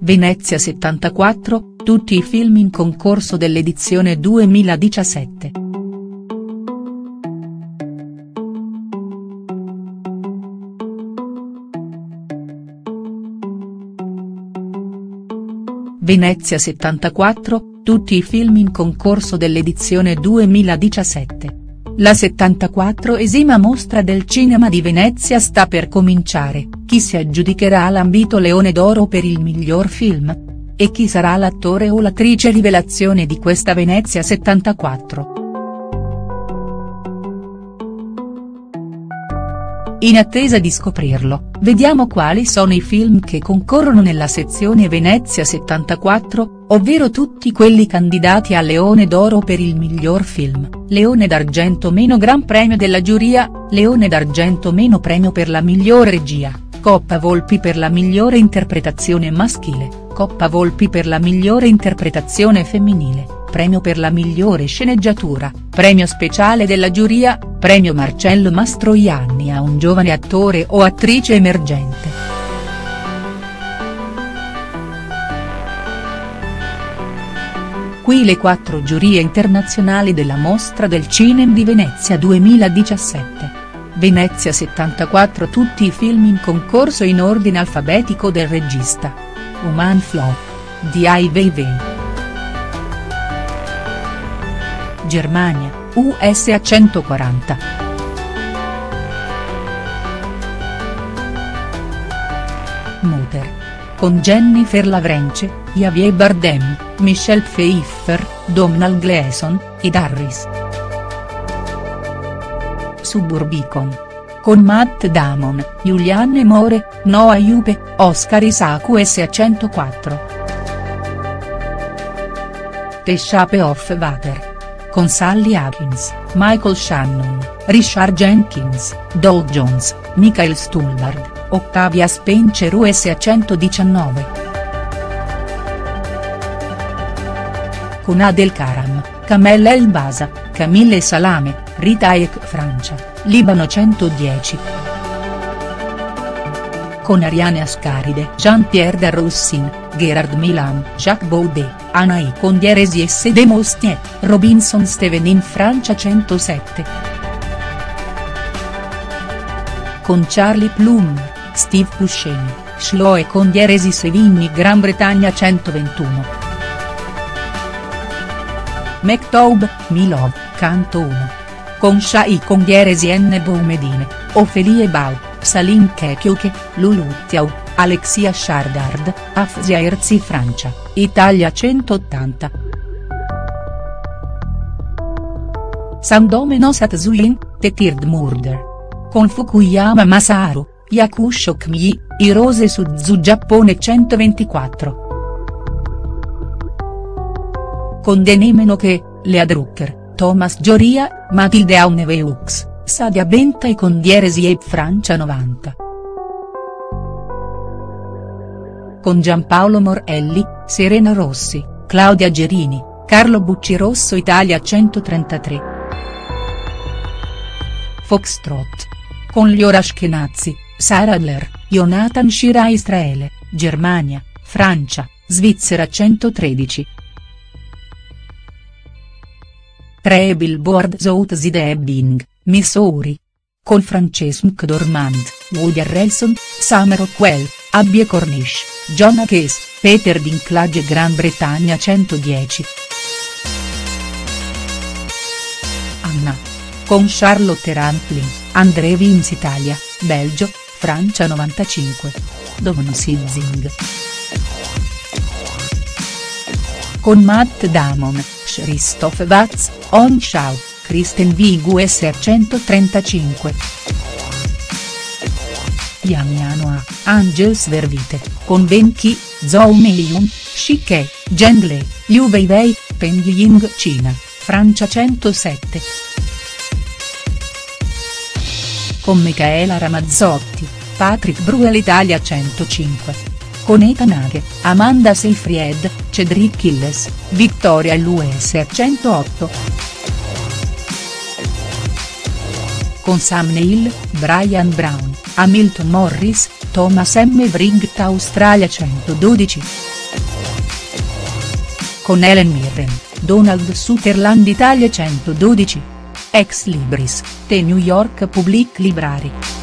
Venezia 74, tutti i film in concorso dell'edizione 2017. Venezia 74, tutti i film in concorso dell'edizione 2017. La 74esima mostra del cinema di Venezia sta per cominciare, chi si aggiudicherà l'ambito Leone d'Oro per il miglior film? E chi sarà l'attore o l'attrice rivelazione di questa Venezia 74?. In attesa di scoprirlo, vediamo quali sono i film che concorrono nella sezione Venezia 74, ovvero tutti quelli candidati al Leone d'Oro per il miglior film, Leone d'Argento meno Gran Premio della Giuria, Leone d'Argento meno Premio per la migliore regia, Coppa Volpi per la migliore interpretazione maschile, Coppa Volpi per la migliore interpretazione femminile Premio per la migliore sceneggiatura, premio speciale della giuria, premio Marcello Mastroianni a un giovane attore o attrice emergente. Qui le quattro giurie internazionali della Mostra del Cinema di Venezia 2017. Venezia 74 Tutti i film in concorso in ordine alfabetico del regista. Human Flow. Di Ai Weiwei. Germania, USA 140. Muter. Con Jennifer Lavrence, Javier Bardem, Michelle Pfeiffer, Domhnall Gleeson, ed Harris. Suburbicon. Con Matt Damon, Julianne More, Noah Jupe, Oscar Isaac USA 104. The Shape of Water con Sally Hawkins, Michael Shannon, Richard Jenkins, Doug Jones, Michael Stuhlbarg, Ottavia Spencer USA 119. Con Adel Karam, Kamel El Basa, Camille Salame, Rita Ek Francia, Libano 110 con Ariane Ascaride, Jean-Pierre Darroussin, Gerard Milan, Jacques Baudet, Anaï Condieresi e Sede Mostier, Robinson Steven in Francia 107. Con Charlie Plum, Steve Buscemi, Chloe Condieresi Sevigny Gran Bretagna 121. McTaub, Milov, Canto 1. Con Shai Condieresi N. Boumedine, Ophelie Bau, Salim Kekioke, Lulu Tiao, Alexia Chardard, Afzia Erzi Francia, Italia 180. Sandomeno The Third Murder. Con Fukuyama Masaru, Yakusho Kmi, Hirose Suzu Giappone 124. Con Denemeno che, Lea Drucker, Thomas Gioria, Matilde Auneveux, Sadia Benta e con Dieresi e Francia 90. con Giampaolo Morelli, Serena Rossi, Claudia Gerini, Carlo Bucci Rosso Italia 133. Foxtrot. Con Liora Ashkenazi, Sara Adler, Jonathan Shira Israele, Germania, Francia, Svizzera 113. 3 Billboard South Ebbing, Missouri. Con Frances McDormand, Woody Harrelson, Summer Rockwell, Abbie Cornish, Jonah Case, Peter Dinklage Gran Bretagna 110. Anna. Con Charlotte Rampling, André Vins Italia, Belgio, Francia 95. Don Sizzing. Con Matt Damon, Christoph Watz, On Shaw, Kristen Wiig USR 135. Yamiano a, Angels Vervite, con Benki, Zhou Meiyun, Shike, Zheng Liu Weiwei, Peng Ying Cina, Francia 107. Con Michaela Ramazzotti, Patrick Bruel Italia 105. Con Ethan Hage, Amanda Seyfried, Cedric Hilles, Victoria LUS 108 con Sam Neill, Brian Brown, Hamilton Morris, Thomas M. Vrigt Australia 112. con Helen Mirren, Donald Sutherland Italia 112. Ex Libris, The New York Public Library.